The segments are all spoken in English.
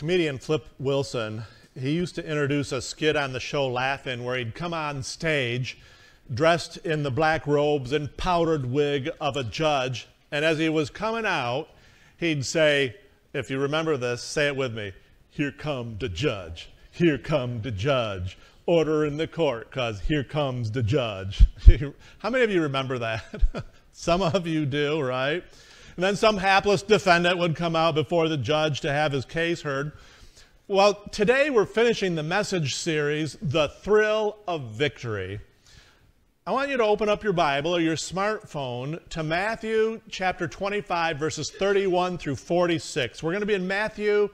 Comedian Flip Wilson, he used to introduce a skit on the show Laugh-In where he'd come on stage dressed in the black robes and powdered wig of a judge. And as he was coming out, he'd say, if you remember this, say it with me, here come the judge, here come the judge. Order in the court, because here comes the judge. How many of you remember that? some of you do, right? And then some hapless defendant would come out before the judge to have his case heard. Well, today we're finishing the message series, The Thrill of Victory. I want you to open up your Bible or your smartphone to Matthew chapter 25, verses 31 through 46. We're going to be in Matthew,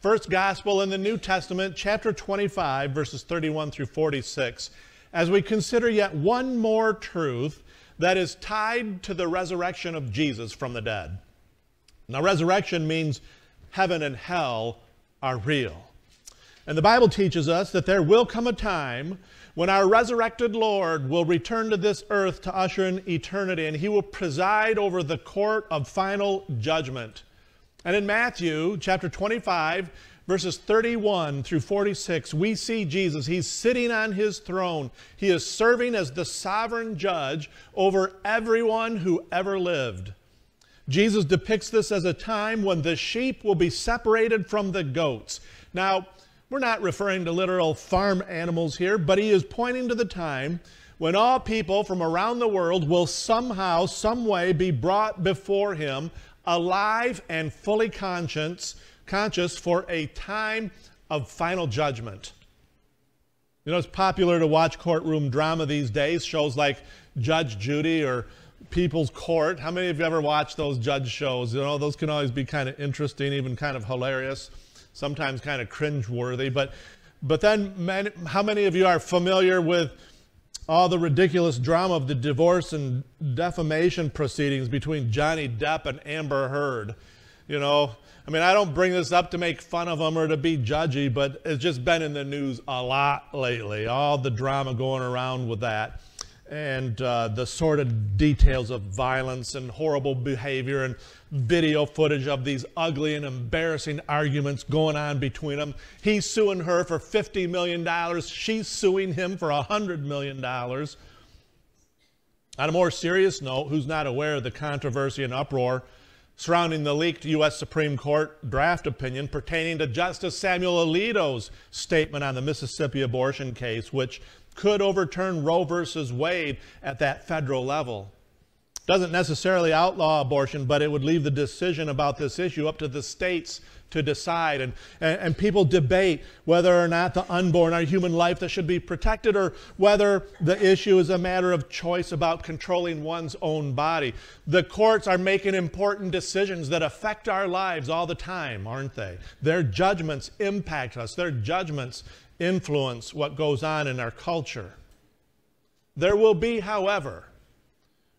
first gospel in the New Testament, chapter 25, verses 31 through 46, as we consider yet one more truth that is tied to the resurrection of Jesus from the dead. Now, resurrection means heaven and hell are real. And the Bible teaches us that there will come a time when our resurrected Lord will return to this earth to usher in eternity, and he will preside over the court of final judgment. And in Matthew chapter 25, verses 31 through 46, we see Jesus. He's sitting on his throne. He is serving as the sovereign judge over everyone who ever lived. Jesus depicts this as a time when the sheep will be separated from the goats. Now, we're not referring to literal farm animals here, but he is pointing to the time when all people from around the world will somehow, some way be brought before him alive and fully conscious conscious for a time of final judgment. You know, it's popular to watch courtroom drama these days, shows like Judge Judy or People's Court. How many of you ever watched those judge shows? You know, those can always be kind of interesting, even kind of hilarious, sometimes kind of cringe-worthy. But, but then, how many of you are familiar with all the ridiculous drama of the divorce and defamation proceedings between Johnny Depp and Amber Heard? You know, I mean, I don't bring this up to make fun of them or to be judgy, but it's just been in the news a lot lately. All the drama going around with that and uh, the sordid details of violence and horrible behavior and video footage of these ugly and embarrassing arguments going on between them. He's suing her for $50 million. She's suing him for $100 million. On a more serious note, who's not aware of the controversy and uproar surrounding the leaked U.S. Supreme Court draft opinion pertaining to Justice Samuel Alito's statement on the Mississippi abortion case, which could overturn Roe versus Wade at that federal level. Doesn't necessarily outlaw abortion, but it would leave the decision about this issue up to the states to decide. And, and, and, people debate whether or not the unborn are human life that should be protected or whether the issue is a matter of choice about controlling one's own body. The courts are making important decisions that affect our lives all the time, aren't they? Their judgments impact us, their judgments influence what goes on in our culture. There will be, however,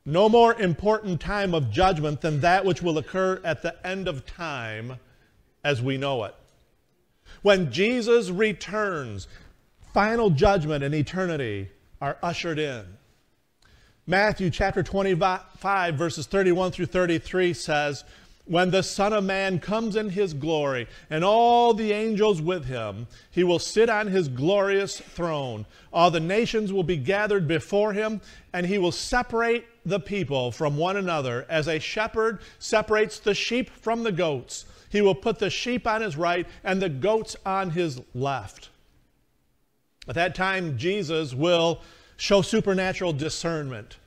no more important time of judgment than that which will occur at the end of time as we know it. When Jesus returns, final judgment and eternity are ushered in. Matthew chapter 25, verses 31 through 33 says, when the Son of Man comes in his glory and all the angels with him, he will sit on his glorious throne. All the nations will be gathered before him, and he will separate the people from one another as a shepherd separates the sheep from the goats. He will put the sheep on his right and the goats on his left. At that time, Jesus will show supernatural discernment.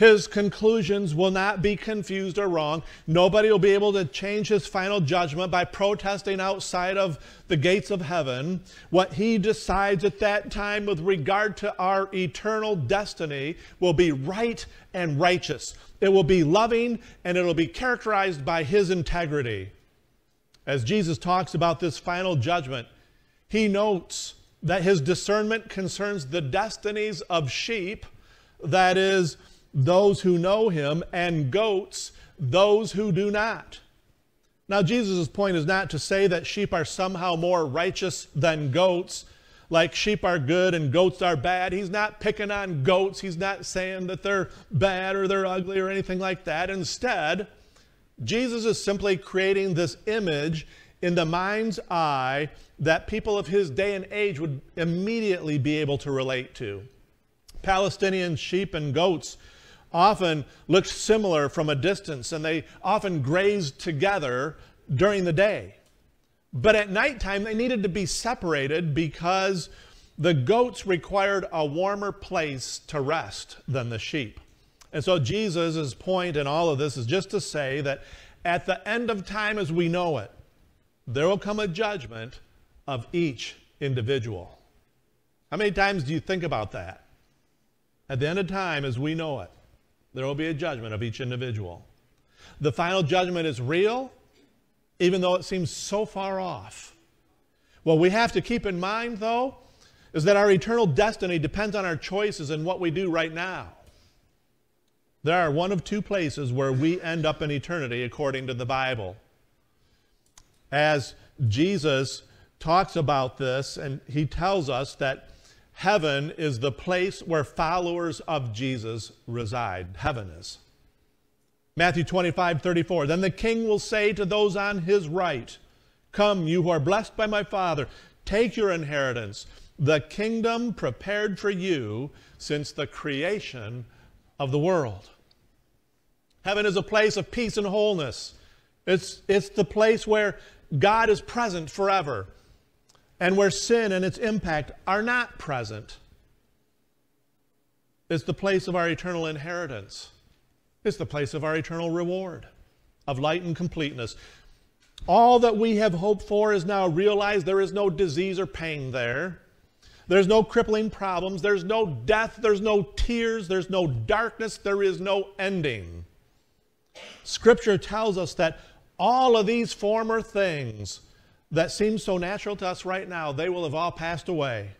His conclusions will not be confused or wrong. Nobody will be able to change his final judgment by protesting outside of the gates of heaven. What he decides at that time with regard to our eternal destiny will be right and righteous. It will be loving and it will be characterized by his integrity. As Jesus talks about this final judgment, he notes that his discernment concerns the destinies of sheep, that is, those who know him, and goats, those who do not. Now, Jesus' point is not to say that sheep are somehow more righteous than goats, like sheep are good and goats are bad. He's not picking on goats. He's not saying that they're bad or they're ugly or anything like that. Instead, Jesus is simply creating this image in the mind's eye that people of his day and age would immediately be able to relate to. Palestinian sheep and goats often looked similar from a distance, and they often grazed together during the day. But at nighttime, they needed to be separated because the goats required a warmer place to rest than the sheep. And so Jesus' point in all of this is just to say that at the end of time as we know it, there will come a judgment of each individual. How many times do you think about that? At the end of time as we know it, there will be a judgment of each individual. The final judgment is real, even though it seems so far off. What we have to keep in mind, though, is that our eternal destiny depends on our choices and what we do right now. There are one of two places where we end up in eternity according to the Bible. As Jesus talks about this, and he tells us that heaven is the place where followers of Jesus reside. Heaven is. Matthew 25, 34. Then the king will say to those on his right, Come, you who are blessed by my Father, take your inheritance, the kingdom prepared for you since the creation of the world. Heaven is a place of peace and wholeness. It's, it's the place where God is present forever and where sin and its impact are not present. It's the place of our eternal inheritance. It's the place of our eternal reward, of light and completeness. All that we have hoped for is now realized. There is no disease or pain there. There's no crippling problems. There's no death. There's no tears. There's no darkness. There is no ending. Scripture tells us that all of these former things that seem so natural to us right now, they will have all passed away.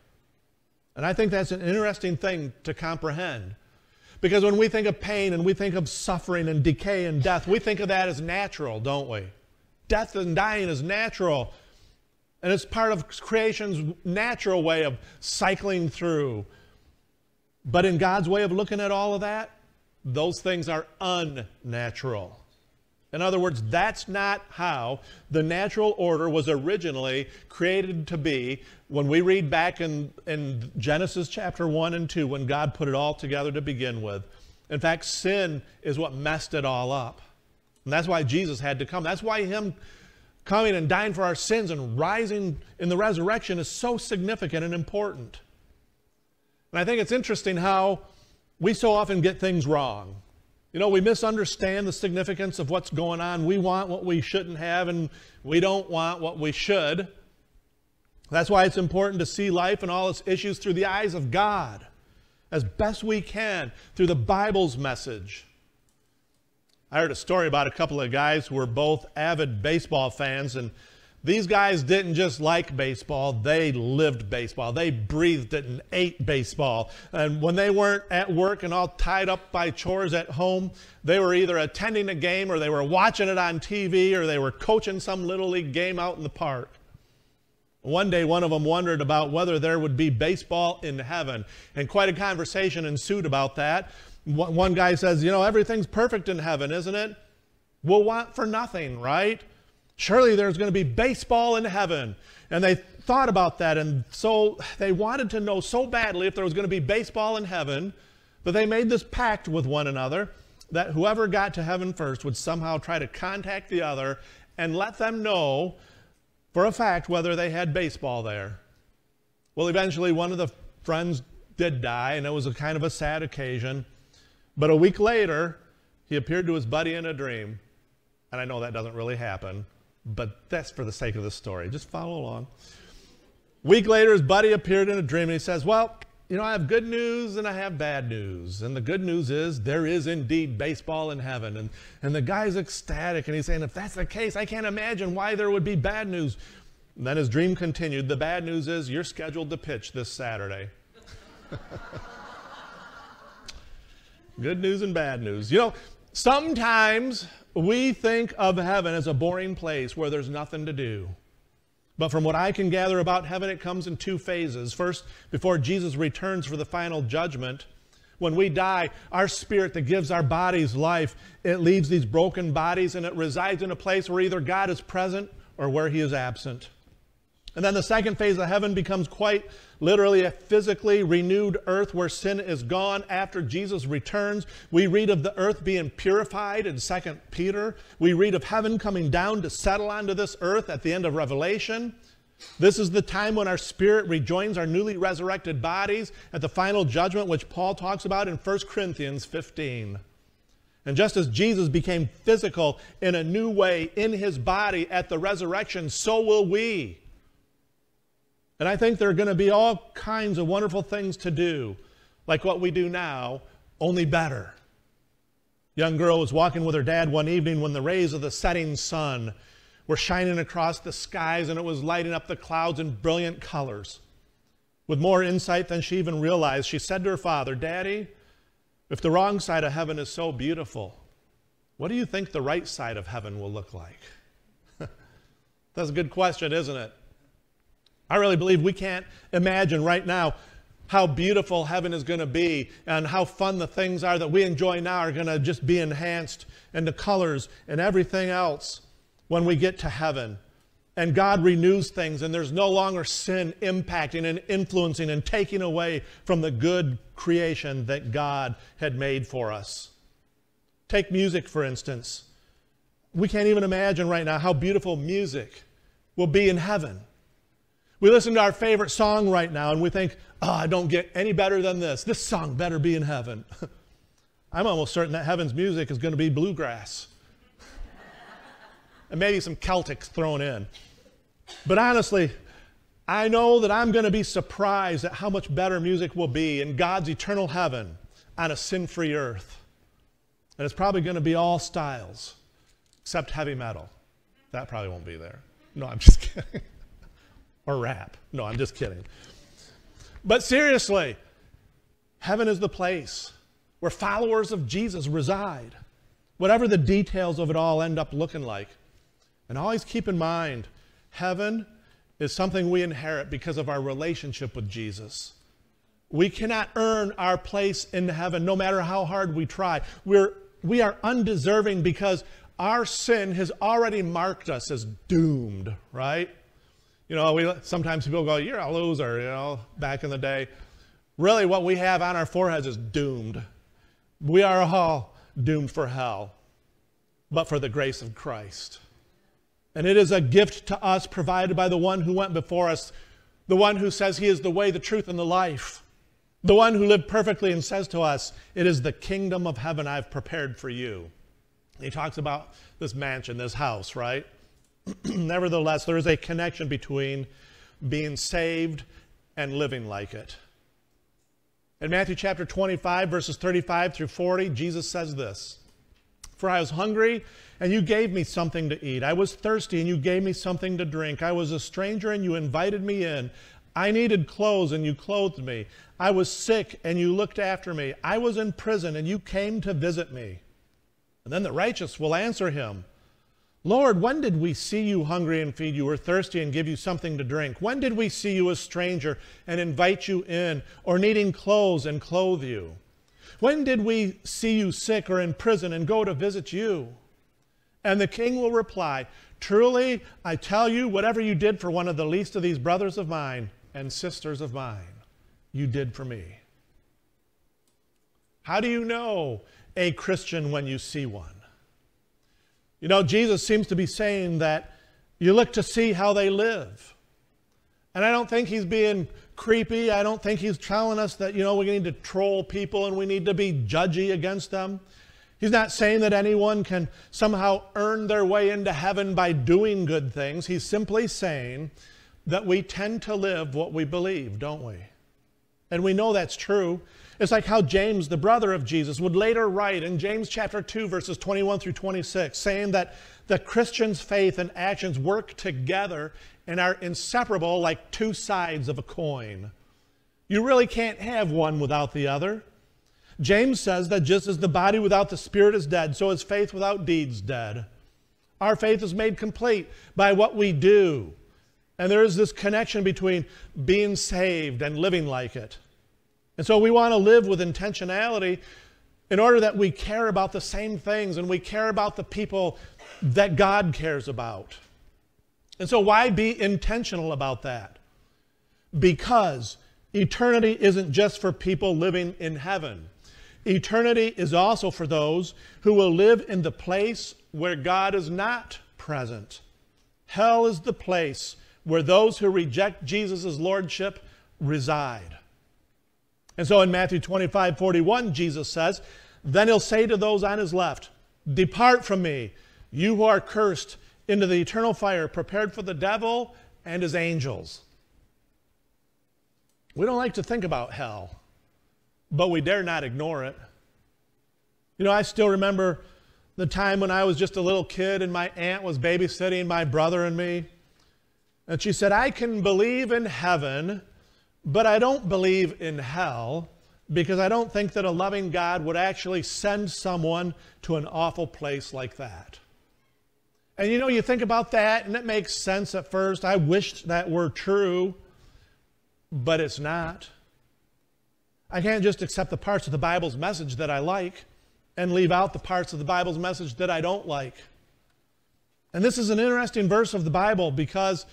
And I think that's an interesting thing to comprehend. Because when we think of pain and we think of suffering and decay and death, we think of that as natural, don't we? Death and dying is natural. And it's part of creation's natural way of cycling through. But in God's way of looking at all of that, those things are unnatural. In other words, that's not how the natural order was originally created to be when we read back in, in Genesis chapter 1 and 2 when God put it all together to begin with. In fact, sin is what messed it all up. And that's why Jesus had to come. That's why Him coming and dying for our sins and rising in the resurrection is so significant and important. And I think it's interesting how we so often get things wrong. You know, we misunderstand the significance of what's going on. We want what we shouldn't have, and we don't want what we should. That's why it's important to see life and all its issues through the eyes of God as best we can through the Bible's message. I heard a story about a couple of guys who were both avid baseball fans, and these guys didn't just like baseball, they lived baseball. They breathed it and ate baseball. And when they weren't at work and all tied up by chores at home, they were either attending a game or they were watching it on TV or they were coaching some little league game out in the park. One day, one of them wondered about whether there would be baseball in heaven, and quite a conversation ensued about that. One guy says, You know, everything's perfect in heaven, isn't it? We'll want for nothing, right? Surely there's going to be baseball in heaven. And they thought about that, and so they wanted to know so badly if there was going to be baseball in heaven that they made this pact with one another that whoever got to heaven first would somehow try to contact the other and let them know for a fact whether they had baseball there. Well, eventually one of the friends did die, and it was a kind of a sad occasion. But a week later, he appeared to his buddy in a dream. And I know that doesn't really happen, but that's for the sake of the story. Just follow along. Week later, his buddy appeared in a dream and he says, Well, you know, I have good news and I have bad news. And the good news is there is indeed baseball in heaven. And, and the guy's ecstatic and he's saying, If that's the case, I can't imagine why there would be bad news. And then his dream continued. The bad news is you're scheduled to pitch this Saturday. Good news and bad news. You know, sometimes we think of heaven as a boring place where there's nothing to do. But from what I can gather about heaven, it comes in two phases. First, before Jesus returns for the final judgment, when we die, our spirit that gives our bodies life, it leaves these broken bodies and it resides in a place where either God is present or where he is absent. And then the second phase of heaven becomes quite literally a physically renewed earth where sin is gone after Jesus returns. We read of the earth being purified in 2 Peter. We read of heaven coming down to settle onto this earth at the end of Revelation. This is the time when our spirit rejoins our newly resurrected bodies at the final judgment, which Paul talks about in 1 Corinthians 15. And just as Jesus became physical in a new way in his body at the resurrection, so will we. And I think there are going to be all kinds of wonderful things to do, like what we do now, only better. Young girl was walking with her dad one evening when the rays of the setting sun were shining across the skies and it was lighting up the clouds in brilliant colors. With more insight than she even realized, she said to her father, Daddy, if the wrong side of heaven is so beautiful, what do you think the right side of heaven will look like? That's a good question, isn't it? I really believe we can't imagine right now how beautiful heaven is going to be and how fun the things are that we enjoy now are going to just be enhanced and the colors and everything else when we get to heaven and God renews things and there's no longer sin impacting and influencing and taking away from the good creation that God had made for us. Take music, for instance. We can't even imagine right now how beautiful music will be in heaven. We listen to our favorite song right now and we think, oh, I don't get any better than this. This song better be in heaven. I'm almost certain that heaven's music is going to be bluegrass and maybe some Celtics thrown in. But honestly, I know that I'm going to be surprised at how much better music will be in God's eternal heaven on a sin free earth. And it's probably going to be all styles, except heavy metal. That probably won't be there. No, I'm just kidding. Or rap. No, I'm just kidding. But seriously, heaven is the place where followers of Jesus reside, whatever the details of it all end up looking like. And always keep in mind, heaven is something we inherit because of our relationship with Jesus. We cannot earn our place in heaven no matter how hard we try. We're, we are undeserving because our sin has already marked us as doomed, right? You know, we, sometimes people go, You're a loser, you know, back in the day. Really, what we have on our foreheads is doomed. We are all doomed for hell, but for the grace of Christ. And it is a gift to us provided by the one who went before us, the one who says he is the way, the truth, and the life, the one who lived perfectly and says to us, It is the kingdom of heaven I've prepared for you. He talks about this mansion, this house, right? Nevertheless, there is a connection between being saved and living like it. In Matthew chapter 25, verses 35 through 40, Jesus says this For I was hungry and you gave me something to eat. I was thirsty, and you gave me something to drink. I was a stranger, and you invited me in. I needed clothes, and you clothed me. I was sick, and you looked after me. I was in prison, and you came to visit me. And then the righteous will answer him Lord, when did we see you hungry and feed you, or thirsty and give you something to drink? When did we see you a stranger and invite you in, or needing clothes and clothe you? When did we see you sick or in prison and go to visit you? And the king will reply, Truly, I tell you, whatever you did for one of the least of these brothers of mine and sisters of mine, you did for me. How do you know a Christian when you see one? You know, Jesus seems to be saying that you look to see how they live. And I don't think he's being creepy. I don't think he's telling us that, you know, we need to troll people and we need to be judgy against them. He's not saying that anyone can somehow earn their way into heaven by doing good things. He's simply saying that we tend to live what we believe, don't we? And we know that's true. It's like how James, the brother of Jesus, would later write in James chapter 2, verses 21 through 26, saying that the Christian's faith and actions work together and are inseparable like two sides of a coin. You really can't have one without the other. James says that just as the body without the spirit is dead, so is faith without deeds dead. Our faith is made complete by what we do. And there is this connection between being saved and living like it. And so we want to live with intentionality in order that we care about the same things and we care about the people that God cares about. And so, why be intentional about that? Because eternity isn't just for people living in heaven. Eternity is also for those who will live in the place where God is not present. Hell is the place where those who reject Jesus' lordship reside. And so in Matthew 25 41, Jesus says, Then he'll say to those on his left, Depart from me, you who are cursed, into the eternal fire prepared for the devil and his angels. We don't like to think about hell, but we dare not ignore it. You know, I still remember the time when I was just a little kid and my aunt was babysitting my brother and me. And she said, I can believe in heaven, but I don't believe in hell because I don't think that a loving God would actually send someone to an awful place like that. And you know, you think about that and it makes sense at first. I wished that were true, but it's not. I can't just accept the parts of the Bible's message that I like and leave out the parts of the Bible's message that I don't like. And this is an interesting verse of the Bible because,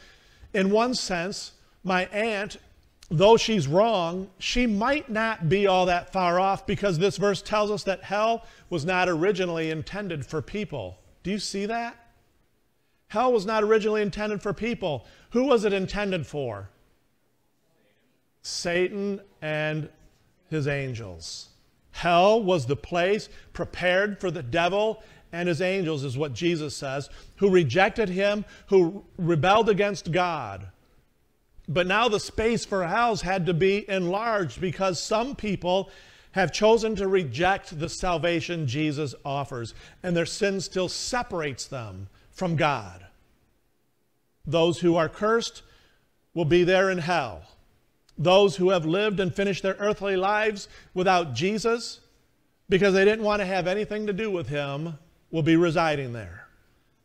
in one sense, my aunt, though she's wrong, she might not be all that far off because this verse tells us that hell was not originally intended for people. Do you see that? Hell was not originally intended for people. Who was it intended for? Satan and his angels. Hell was the place prepared for the devil and his angels, is what Jesus says, who rejected him, who rebelled against God. But now the space for hells had to be enlarged because some people have chosen to reject the salvation Jesus offers, and their sin still separates them from God. Those who are cursed will be there in hell. Those who have lived and finished their earthly lives without Jesus, because they didn't want to have anything to do with him, will be residing there.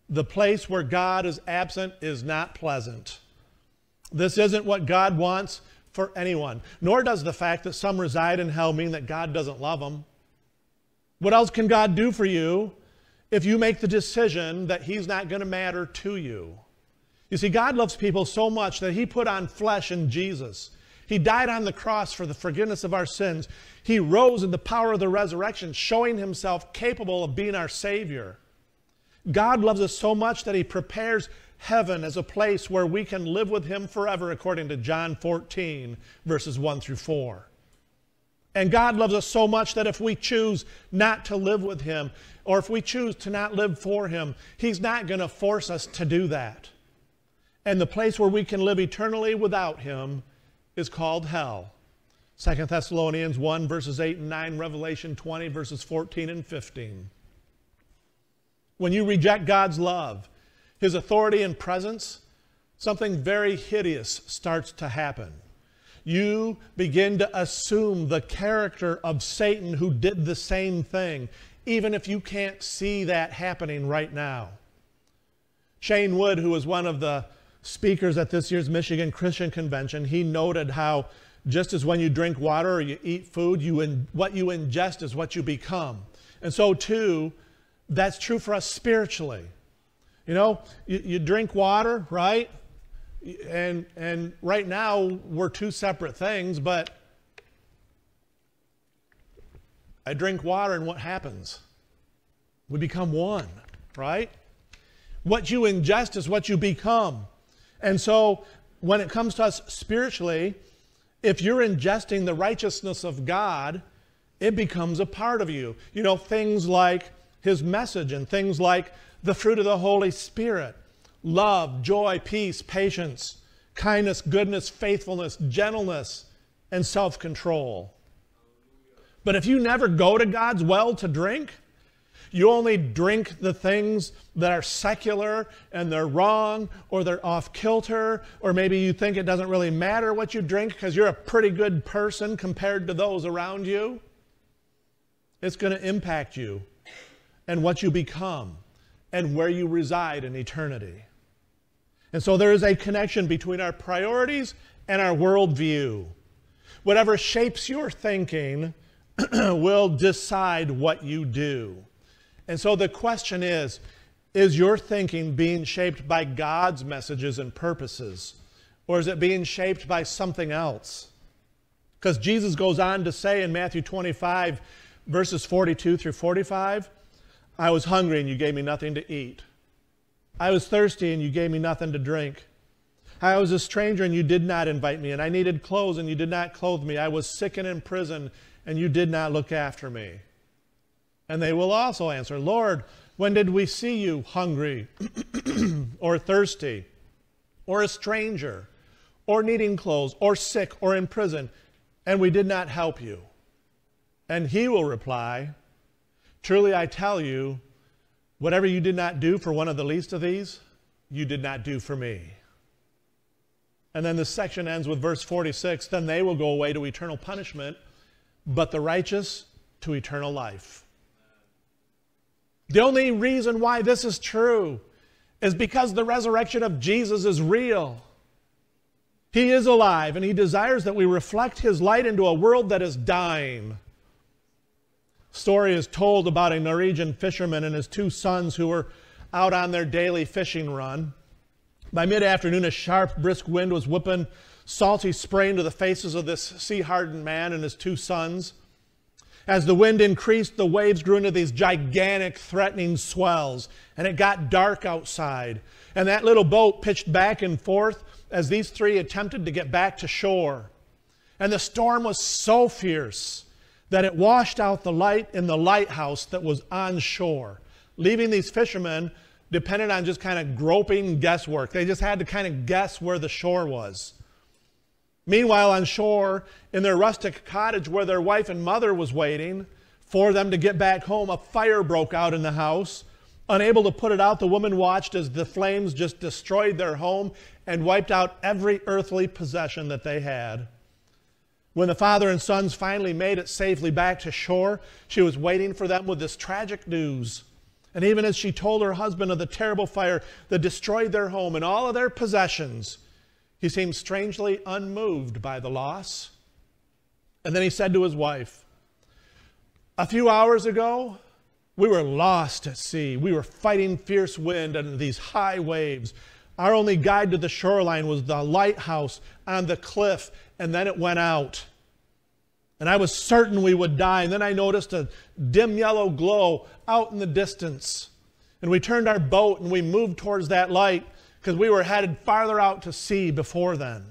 The place where God is absent is not pleasant. This isn't what God wants for anyone, nor does the fact that some reside in hell mean that God doesn't love them. What else can God do for you if you make the decision that He's not going to matter to you? You see, God loves people so much that He put on flesh in Jesus. He died on the cross for the forgiveness of our sins. He rose in the power of the resurrection, showing himself capable of being our Savior. God loves us so much that he prepares heaven as a place where we can live with him forever, according to John 14, verses 1 through 4. And God loves us so much that if we choose not to live with him, or if we choose to not live for him, he's not going to force us to do that. And the place where we can live eternally without him is called hell. 2 Thessalonians 1, verses 8 and 9, Revelation 20, verses 14 and 15. When you reject God's love, His authority and presence, something very hideous starts to happen. You begin to assume the character of Satan who did the same thing, even if you can't see that happening right now. Shane Wood, who was one of the speakers at this year's Michigan Christian Convention, he noted how just as when you drink water or you eat food, you in, what you ingest is what you become. And so, too, that's true for us spiritually. You know, you, you drink water, right? And, and right now, we're two separate things, but I drink water, and what happens? We become one, right? What you ingest is what you become. And so when it comes to us spiritually, if you're ingesting the righteousness of God, it becomes a part of you. You know, things like His message and things like the fruit of the Holy Spirit love, joy, peace, patience, kindness, goodness, faithfulness, gentleness, and self control. But if you never go to God's well to drink, you only drink the things that are secular and they're wrong or they're off kilter, or maybe you think it doesn't really matter what you drink because you're a pretty good person compared to those around you. It's going to impact you and what you become and where you reside in eternity. And so there is a connection between our priorities and our worldview. Whatever shapes your thinking will decide what you do. And so the question is Is your thinking being shaped by God's messages and purposes? Or is it being shaped by something else? Because Jesus goes on to say in Matthew 25, verses 42 through 45, I was hungry and you gave me nothing to eat. I was thirsty and you gave me nothing to drink. I was a stranger and you did not invite me, and I needed clothes and you did not clothe me. I was sick and in prison and you did not look after me. And they will also answer, Lord, when did we see you hungry or thirsty or a stranger or needing clothes or sick or in prison and we did not help you? And he will reply, Truly I tell you, whatever you did not do for one of the least of these, you did not do for me. And then this section ends with verse 46 Then they will go away to eternal punishment, but the righteous to eternal life. The only reason why this is true is because the resurrection of Jesus is real. He is alive, and He desires that we reflect His light into a world that is dying. Story is told about a Norwegian fisherman and his two sons who were out on their daily fishing run. By mid afternoon, a sharp, brisk wind was whipping salty spray into the faces of this sea hardened man and his two sons. As the wind increased, the waves grew into these gigantic, threatening swells, and it got dark outside. And that little boat pitched back and forth as these three attempted to get back to shore. And the storm was so fierce that it washed out the light in the lighthouse that was on shore, leaving these fishermen dependent on just kind of groping guesswork. They just had to kind of guess where the shore was. Meanwhile, on shore, in their rustic cottage where their wife and mother was waiting for them to get back home, a fire broke out in the house. Unable to put it out, the woman watched as the flames just destroyed their home and wiped out every earthly possession that they had. When the father and sons finally made it safely back to shore, she was waiting for them with this tragic news. And even as she told her husband of the terrible fire that destroyed their home and all of their possessions, he seemed strangely unmoved by the loss. And then he said to his wife, A few hours ago, we were lost at sea. We were fighting fierce wind and these high waves. Our only guide to the shoreline was the lighthouse on the cliff, and then it went out. And I was certain we would die. And then I noticed a dim yellow glow out in the distance. And we turned our boat and we moved towards that light because we were headed farther out to sea before then.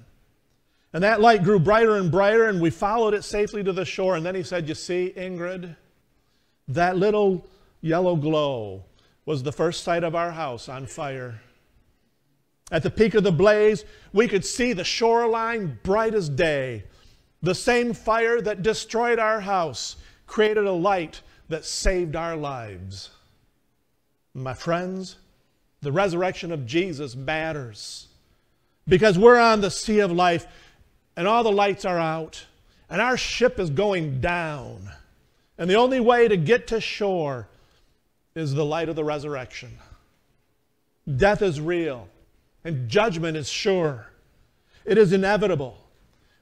And that light grew brighter and brighter, and we followed it safely to the shore. And then he said, You see, Ingrid, that little yellow glow was the first sight of our house on fire. At the peak of the blaze, we could see the shoreline bright as day. The same fire that destroyed our house created a light that saved our lives. My friends, the resurrection of Jesus matters because we're on the sea of life and all the lights are out and our ship is going down. And the only way to get to shore is the light of the resurrection. Death is real and judgment is sure. It is inevitable.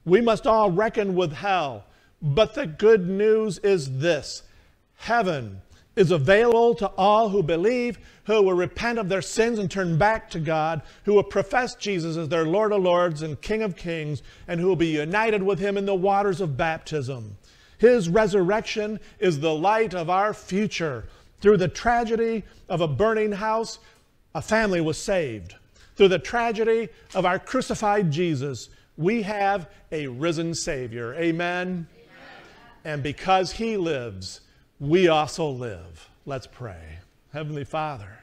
We must all reckon with hell. But the good news is this heaven is available to all who believe, who will repent of their sins and turn back to God, who will profess Jesus as their Lord of Lords and King of Kings, and who will be united with Him in the waters of baptism. His resurrection is the light of our future. Through the tragedy of a burning house, a family was saved. Through the tragedy of our crucified Jesus, we have a risen Savior. Amen? Amen? And because He lives, we also live. Let's pray. Heavenly Father,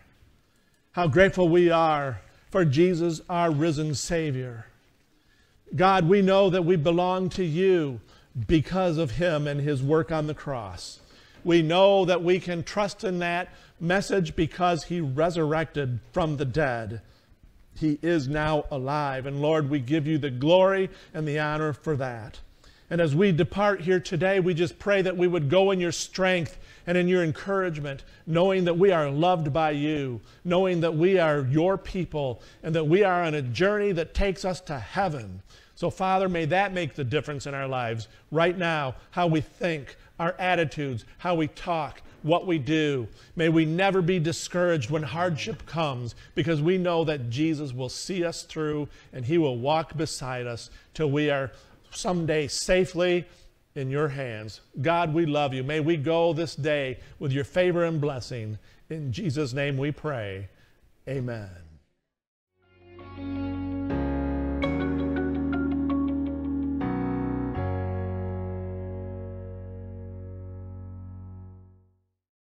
how grateful we are for Jesus, our risen Savior. God, we know that we belong to you because of Him and His work on the cross. We know that we can trust in that message because He resurrected from the dead. He is now alive. And Lord, we give you the glory and the honor for that. And as we depart here today, we just pray that we would go in your strength and in your encouragement, knowing that we are loved by you, knowing that we are your people, and that we are on a journey that takes us to heaven. So, Father, may that make the difference in our lives right now, how we think, our attitudes, how we talk, what we do. May we never be discouraged when hardship comes because we know that Jesus will see us through and he will walk beside us till we are someday safely in your hands. God, we love you. May we go this day with your favor and blessing. In Jesus' name we pray. Amen.